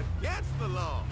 against the law.